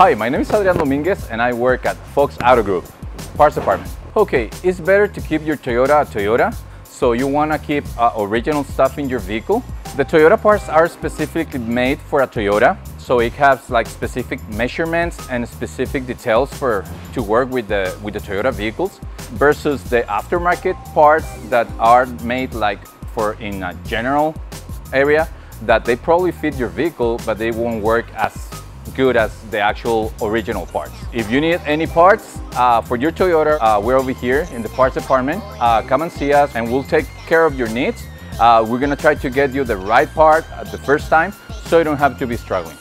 Hi, my name is Adrian Dominguez and I work at Fox Auto Group, parts department. Okay, it's better to keep your Toyota a Toyota, so you want to keep uh, original stuff in your vehicle. The Toyota parts are specifically made for a Toyota, so it has like specific measurements and specific details for to work with the with the Toyota vehicles versus the aftermarket parts that are made like for in a general area that they probably fit your vehicle but they won't work as good as the actual original parts. If you need any parts uh, for your Toyota, uh, we're over here in the parts department. Uh, come and see us and we'll take care of your needs. Uh, we're gonna try to get you the right part at the first time so you don't have to be struggling.